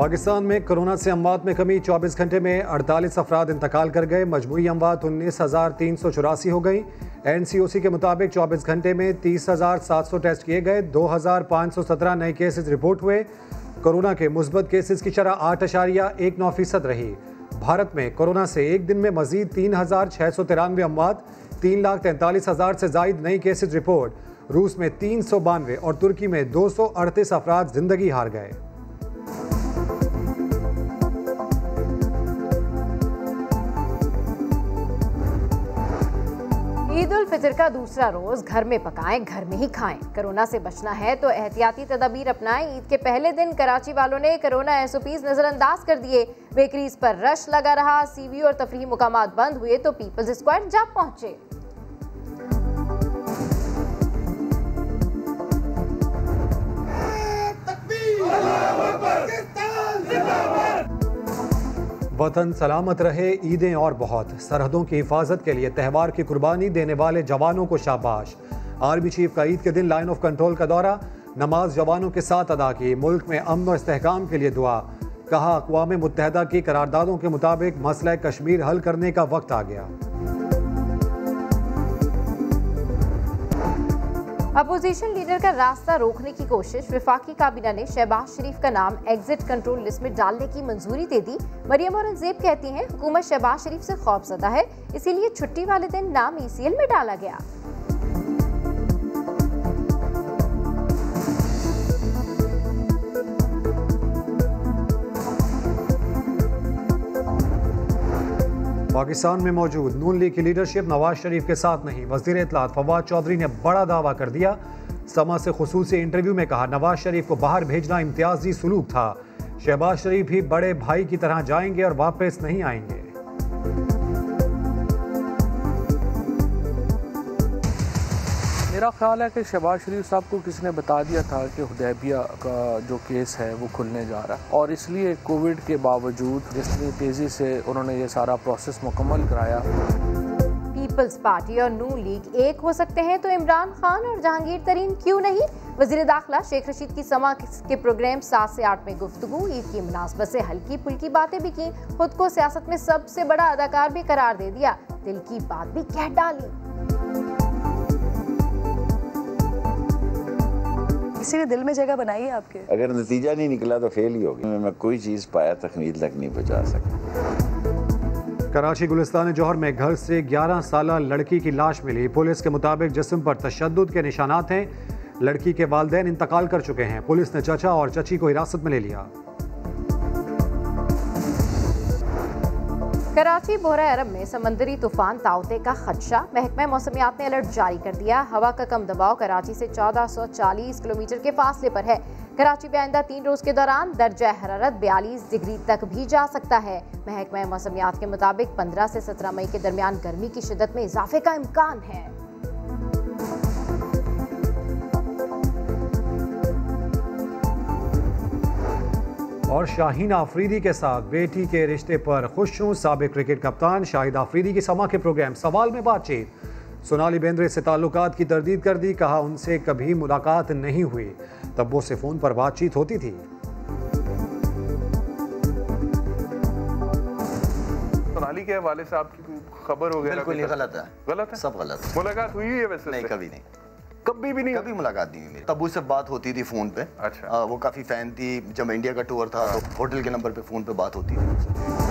पाकिस्तान में कोरोना से अमवात में कमी 24 घंटे में 48 अफराद इंतकाल कर गए। मजमू अमवात उन्नीस हज़ार तीन सौ चौरासी हो गई। एन सी ओ सी के मुताबिक 24 घंटे में तीस हज़ार सात सौ टेस्ट किए गए। दो हज़ार पाँच सौ सत्रह नए केसेज रिपोर्ट हुए। कोरोना के मुस्बत केसेज की शरह आठ अशारिया एक नौ फ़ीसद रही। भारत में कोरोना से एक दिन में मजीद तीन हज़ार छः सौ तिरानवे अमवात, तीन लाख तैंतालीस हज़ार से जायद नई केसेज रिपोर्ट। रूस में तीन सौ बानवे और तुर्की में दो सौ अड़तीस अफराद ज़िंदगी हार गए। ईद उल फितर का दूसरा रोज घर में पकाएँ, घर में ही खाएँ। कोरोना से बचना है तो एहतियाती तदाबीर अपनाएँ। ईद के पहले दिन कराची वालों ने कोरोना एसओपीज नजरअंदाज कर दिए। बेकरीज पर रश लगा रहा सीवी और तफरी मुकाम बंद हुए तो पीपल्स स्क्वायर जा पहुँचे। वतन सलामत रहे, ईदें और बहुत। सरहदों की हिफाजत के लिए त्यौहार की कुर्बानी देने वाले जवानों को शाबाश। आर्मी चीफ का ईद के दिन लाइन ऑफ़ कंट्रोल का दौरा, नमाज़ जवानों के साथ अदा की, मुल्क में अमन और इसकाम के लिए दुआ। कहा अकवा मुतहदा की करारदादों के मुताबिक मसला कश्मीर हल करने का वक्त आ गया। अपोजिशन लीडर का रास्ता रोकने की कोशिश, विफाकी काबीना ने शहबाज शरीफ का नाम एग्जिट कंट्रोल लिस्ट में डालने की मंजूरी दे दी। मरियम औरंगज़ेब कहती हैं, हुकूमत शहबाज शरीफ से खौफजदा है, इसीलिए छुट्टी वाले दिन नाम ईसीएल में डाला गया। पाकिस्तान में मौजूद नून लीग की लीडरशिप नवाज़ शरीफ के साथ नहीं। वज़ीर इतलात फवाद चौधरी ने बड़ा दावा कर दिया। समा से खसूस इंटरव्यू में कहा, नवाज़ शरीफ को बाहर भेजना इम्तियाजी सलूक था। शहबाज शरीफ ही बड़े भाई की तरह जाएँगे और वापस नहीं आएँगे। मेरा ख्याल है कि शहबाज शरीफ साहब को किसी ने बता दिया था कि हुदैबिया का जो केस है वो खुलने जा रहा है। और इसलिए कोविड के बावजूद जितनी तेज़ी से उन्होंने ये सारा प्रोसेस मुकम्मल कराया। पीपल्स पार्टी और नू लीग एक हो सकते हैं तो इमरान खान और जहांगीर तरीन क्यों नहीं? वज़ीर दाखिला शेख रशीद की समा के प्रोग्राम सात से आठ में गुफ्तु ईद की मुनासबत से हल्की फुल्की बातें भी की, खुद को सियासत में सबसे बड़ा अदाकार भी करार दे दिया, दिल की बात भी कह डाली। किसी ने दिल में जगह बनाई है आपके? अगर नतीजा नहीं निकला तो फेल ही होगी। मैं कोई चीज़ पाया तकमील तक नहीं पहुँचा सका। कराची गुलिस्तान जौहर में घर से 11 साल लड़की की लाश मिली। पुलिस के मुताबिक जिसम पर तशद के निशानात हैं। लड़की के वालदेन इंतकाल कर चुके हैं। पुलिस ने चचा और चची को हिरासत में ले लिया। कराची बोरा अरब में समंदरी तूफ़ान ताउते का खदशा। महकमा मौसमियात ने अलर्ट जारी कर दिया। हवा का कम दबाव कराची से 1440 किलोमीटर के फासले पर है। कराची में आइंदा तीन रोज के दौरान दर्जा हरारत 42 डिग्री तक भी जा सकता है। महकमा मौसमियात के मुताबिक 15 से 17 मई के दरमियान गर्मी की शिदत में इजाफे का इम्कान है। और शाहीन आफरीदी के साथ बेटी के रिश्ते पर खुश हूँ सबक क्रिकेट कप्तान शाहिद आफरीदी की समा के प्रोग्राम। सवाल में बातचीत। सोनाली बेंद्रे से ताल्लुकात की तरदीद कर दी कहा उनसे कभी मुलाकात नहीं हुई। तब्बों से फ़ोन पर बातचीत होती थी। सोनाली के हवाले से आपकी कोई खबर वगैरह बिल्कुल कोई ये तक- गलत है। गलत है? सब गलत है। मुलाकात हुई है वैसे नहीं कभी नहीं। कभी भी नहीं कभी मुलाकात नहीं हुई मेरी। तब्बू से बात होती थी फ़ोन पे। अच्छा। आ, वो काफ़ी फ़ैन थी। जब इंडिया का टूर था तो होटल के नंबर पे फ़ोन पे बात होती थी।